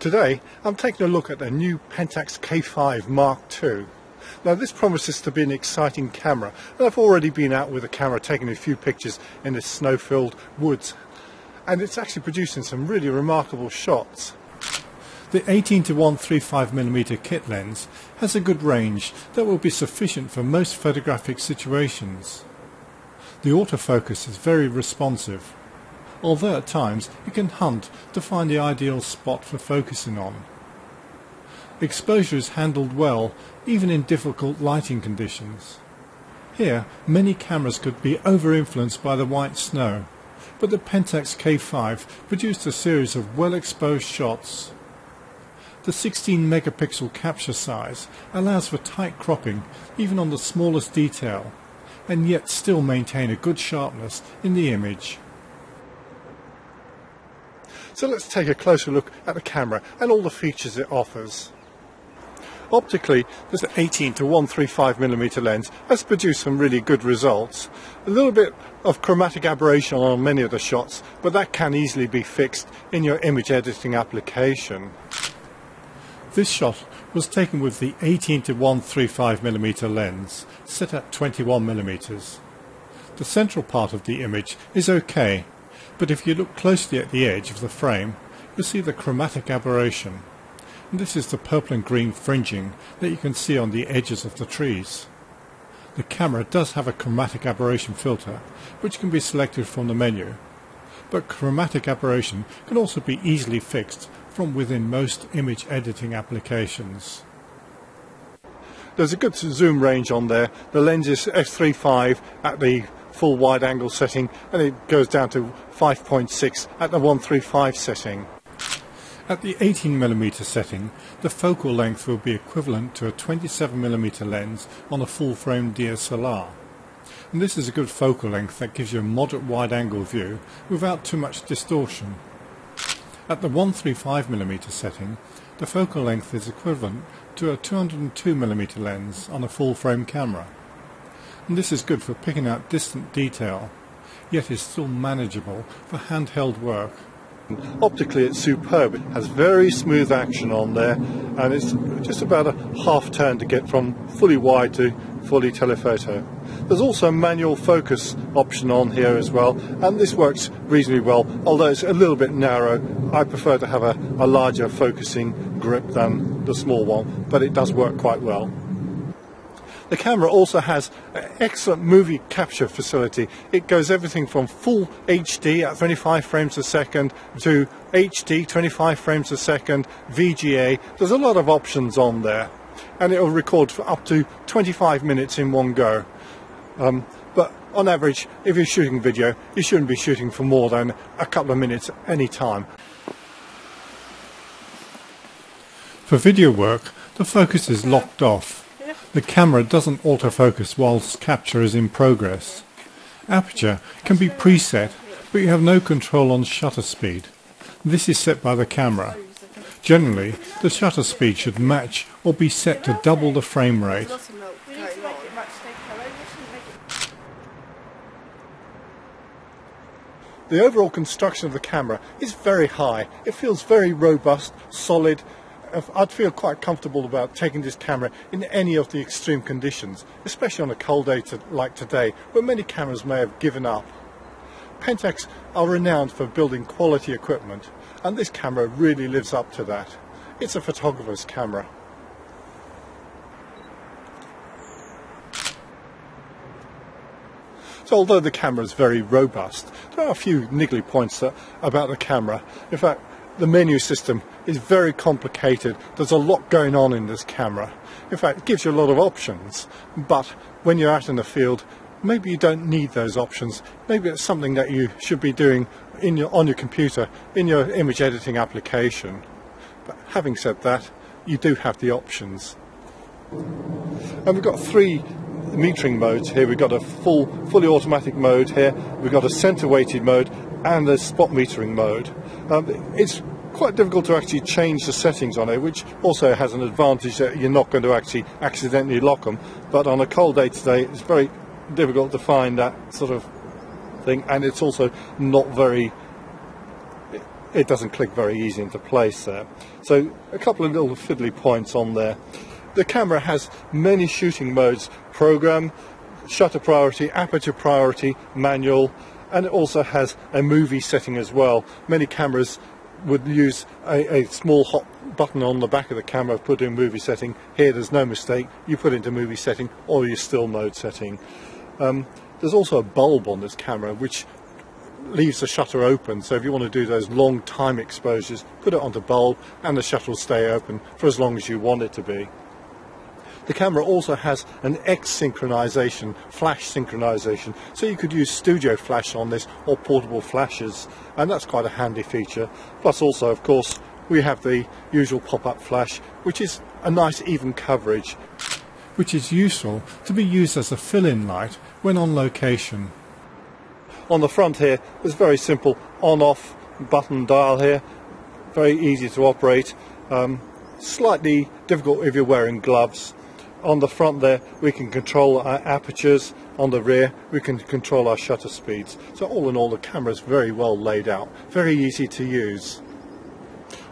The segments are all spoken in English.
Today I'm taking a look at the new Pentax K5 Mark II. Now this promises to be an exciting camera and I've already been out with the camera taking a few pictures in the snow-filled woods and it's actually producing some really remarkable shots. The 18 to 135mm kit lens has a good range that will be sufficient for most photographic situations. The autofocus is very responsive although at times you can hunt to find the ideal spot for focusing on. Exposure is handled well even in difficult lighting conditions. Here many cameras could be over-influenced by the white snow, but the Pentax K5 produced a series of well-exposed shots. The 16 megapixel capture size allows for tight cropping even on the smallest detail, and yet still maintain a good sharpness in the image. So let's take a closer look at the camera and all the features it offers. Optically, this 18 to 135mm lens has produced some really good results. A little bit of chromatic aberration on many of the shots, but that can easily be fixed in your image editing application. This shot was taken with the 18 to 135mm lens, set at 21mm. The central part of the image is okay, but if you look closely at the edge of the frame, you'll see the chromatic aberration. And this is the purple and green fringing that you can see on the edges of the trees. The camera does have a chromatic aberration filter, which can be selected from the menu. But chromatic aberration can also be easily fixed from within most image editing applications. There's a good zoom range on there. The lens is f3.5 at the full wide angle setting and it goes down to 5.6 at the 135 setting. At the 18mm setting, the focal length will be equivalent to a 27mm lens on a full-frame DSLR. And this is a good focal length that gives you a moderate wide angle view without too much distortion. At the 135mm setting, the focal length is equivalent to a 202mm lens on a full-frame camera and this is good for picking out distant detail, yet is still manageable for handheld work. Optically it's superb, it has very smooth action on there and it's just about a half turn to get from fully wide to fully telephoto. There's also a manual focus option on here as well and this works reasonably well although it's a little bit narrow. I prefer to have a, a larger focusing grip than the small one but it does work quite well. The camera also has an excellent movie capture facility. It goes everything from full HD at 25 frames a second to HD 25 frames a second, VGA. There's a lot of options on there. And it will record for up to 25 minutes in one go. Um, but on average, if you're shooting video, you shouldn't be shooting for more than a couple of minutes at any time. For video work, the focus is locked off the camera doesn't autofocus whilst capture is in progress. Aperture can be preset, but you have no control on shutter speed. This is set by the camera. Generally, the shutter speed should match or be set to double the frame rate. The overall construction of the camera is very high. It feels very robust, solid, I'd feel quite comfortable about taking this camera in any of the extreme conditions, especially on a cold day to, like today, where many cameras may have given up. Pentax are renowned for building quality equipment, and this camera really lives up to that. It's a photographer's camera. So although the camera is very robust, there are a few niggly points uh, about the camera. In fact, the menu system is very complicated. There's a lot going on in this camera. In fact, it gives you a lot of options, but when you're out in the field, maybe you don't need those options. Maybe it's something that you should be doing in your, on your computer, in your image editing application. But having said that, you do have the options. And we've got three metering modes here. We've got a full, fully automatic mode here. We've got a center weighted mode and the spot metering mode. Um, it's quite difficult to actually change the settings on it, which also has an advantage that you're not going to actually accidentally lock them. But on a cold day today, it's very difficult to find that sort of thing, and it's also not very it doesn't click very easy into place there. So a couple of little fiddly points on there. The camera has many shooting modes, program, shutter priority, aperture priority, manual, and it also has a movie setting as well. Many cameras would use a, a, small hot button on the back of the camera put in movie setting. Here there's no mistake, you put into movie setting or your still mode setting. Um, there's also a bulb on this camera which leaves the shutter open so if you want to do those long time exposures put it onto bulb and the shutter will stay open for as long as you want it to be. The camera also has an X synchronization, flash synchronization, so you could use studio flash on this or portable flashes, and that's quite a handy feature. Plus also, of course, we have the usual pop-up flash, which is a nice even coverage, which is useful to be used as a fill-in light when on location. On the front here, there's very simple on-off button dial here, very easy to operate, um, slightly difficult if you're wearing gloves, on the front there we can control our apertures. On the rear we can control our shutter speeds. So all in all the camera is very well laid out very easy to use.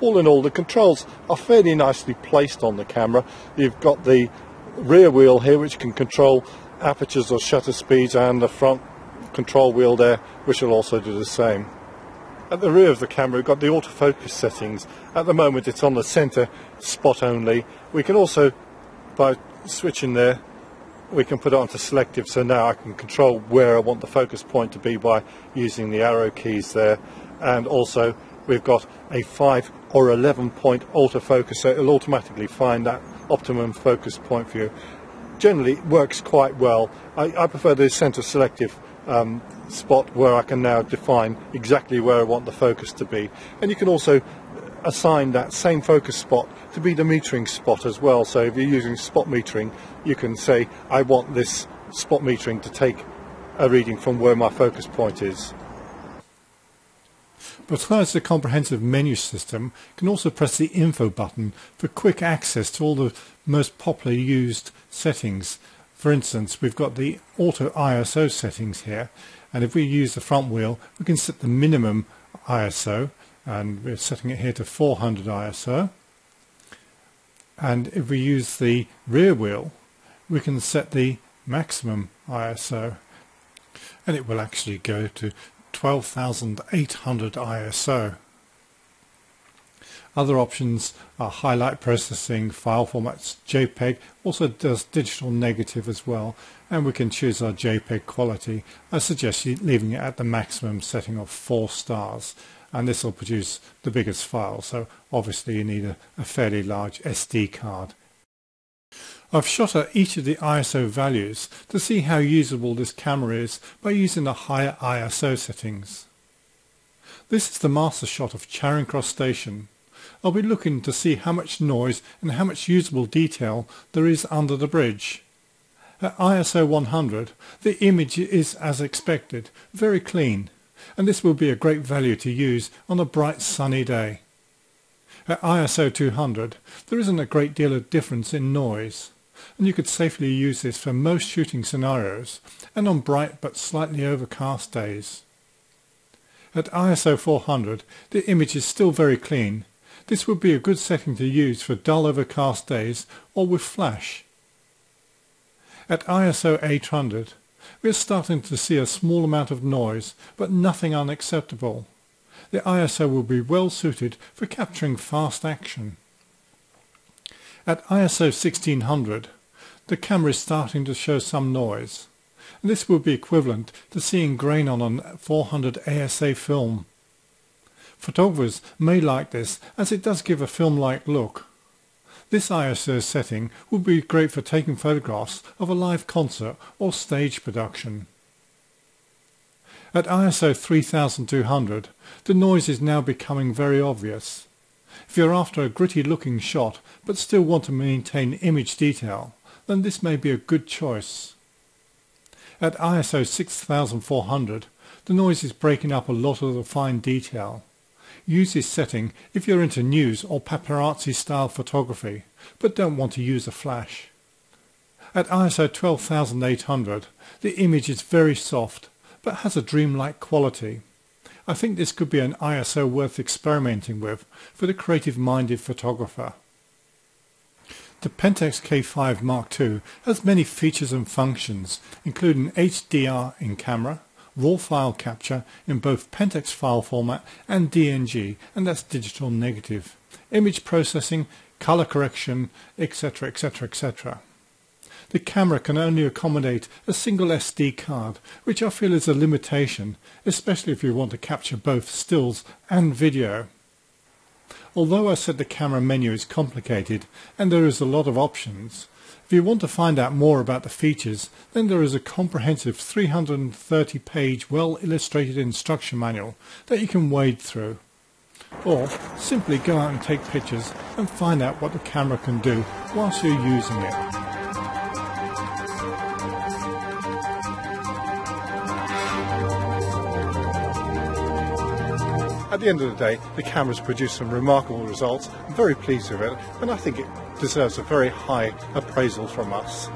All in all the controls are fairly nicely placed on the camera. You've got the rear wheel here which can control apertures or shutter speeds and the front control wheel there which will also do the same. At the rear of the camera we've got the autofocus settings. At the moment it's on the center spot only. We can also by switching there we can put it onto selective so now I can control where I want the focus point to be by using the arrow keys there and also we've got a 5 or 11 point autofocus so it'll automatically find that optimum focus point for you. Generally it works quite well. I, I prefer the center selective um, spot where I can now define exactly where I want the focus to be and you can also assign that same focus spot to be the metering spot as well. So if you're using spot metering, you can say, I want this spot metering to take a reading from where my focus point is. Besides the comprehensive menu system, you can also press the info button for quick access to all the most popular used settings. For instance, we've got the auto ISO settings here, and if we use the front wheel, we can set the minimum ISO, and we're setting it here to 400 ISO and if we use the rear wheel we can set the maximum ISO and it will actually go to 12,800 ISO. Other options are highlight processing, file formats, JPEG, also does digital negative as well and we can choose our JPEG quality. I suggest leaving it at the maximum setting of 4 stars and this will produce the biggest file so obviously you need a, a fairly large SD card. I've shot at each of the ISO values to see how usable this camera is by using the higher ISO settings. This is the master shot of Charing Cross Station. I'll be looking to see how much noise and how much usable detail there is under the bridge. At ISO 100 the image is as expected, very clean and this will be a great value to use on a bright sunny day. At ISO 200 there isn't a great deal of difference in noise and you could safely use this for most shooting scenarios and on bright but slightly overcast days. At ISO 400 the image is still very clean. This would be a good setting to use for dull overcast days or with flash. At ISO 800 we are starting to see a small amount of noise, but nothing unacceptable. The ISO will be well suited for capturing fast action. At ISO 1600, the camera is starting to show some noise. This will be equivalent to seeing grain on a 400 ASA film. Photographers may like this as it does give a film-like look. This ISO setting would be great for taking photographs of a live concert or stage production. At ISO 3200 the noise is now becoming very obvious. If you're after a gritty looking shot but still want to maintain image detail then this may be a good choice. At ISO 6400 the noise is breaking up a lot of the fine detail. Use this setting if you're into news or paparazzi style photography, but don't want to use a flash. At ISO 12800 the image is very soft but has a dreamlike quality. I think this could be an ISO worth experimenting with for the creative-minded photographer. The Pentax K5 Mark II has many features and functions, including HDR in camera, raw file capture in both Pentax file format and DNG, and that's digital negative, image processing, color correction, etc., etc., etc. The camera can only accommodate a single SD card, which I feel is a limitation, especially if you want to capture both stills and video. Although I said the camera menu is complicated and there is a lot of options, if you want to find out more about the features, then there is a comprehensive 330 page well illustrated instruction manual that you can wade through. Or simply go out and take pictures and find out what the camera can do whilst you're using it. At the end of the day, the camera's produced some remarkable results. I'm very pleased with it, and I think it deserves a very high appraisal from us.